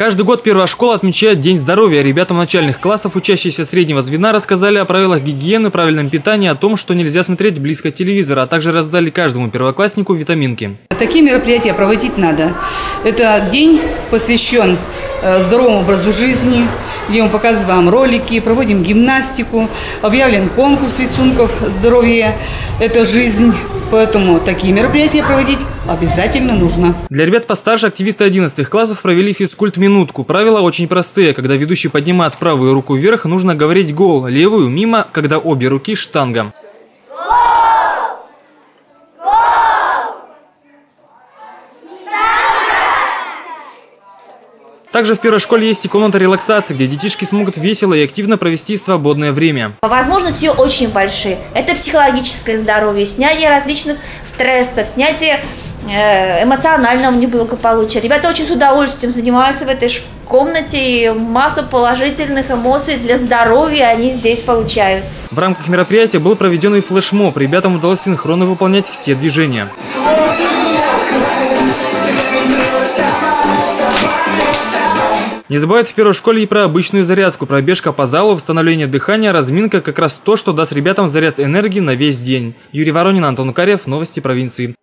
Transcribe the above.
Каждый год первая школа отмечает День здоровья. Ребятам начальных классов, учащиеся среднего звена, рассказали о правилах гигиены, правильном питании, о том, что нельзя смотреть близко телевизора, а также раздали каждому первокласснику витаминки. Такие мероприятия проводить надо. Это день посвящен э, здоровому образу жизни, где мы показываем ролики, проводим гимнастику, объявлен конкурс рисунков «Здоровье – это жизнь». Поэтому такие мероприятия проводить обязательно нужно. Для ребят постарше активисты 11 классов провели физкульт-минутку. Правила очень простые. Когда ведущий поднимает правую руку вверх, нужно говорить «гол», левую – мимо, когда обе руки – штанга. Также в первой школе есть и комната релаксации, где детишки смогут весело и активно провести свободное время. Возможности ее очень большие. Это психологическое здоровье, снятие различных стрессов, снятие э, эмоционального неблагополучия. Ребята очень с удовольствием занимаются в этой комнате, и массу положительных эмоций для здоровья они здесь получают. В рамках мероприятия был проведен и флешмоб. Ребятам удалось синхронно выполнять все движения. Не забывают в первой школе и про обычную зарядку. Пробежка по залу, восстановление дыхания, разминка – как раз то, что даст ребятам заряд энергии на весь день. Юрий Воронин, Антон Карев, Новости провинции.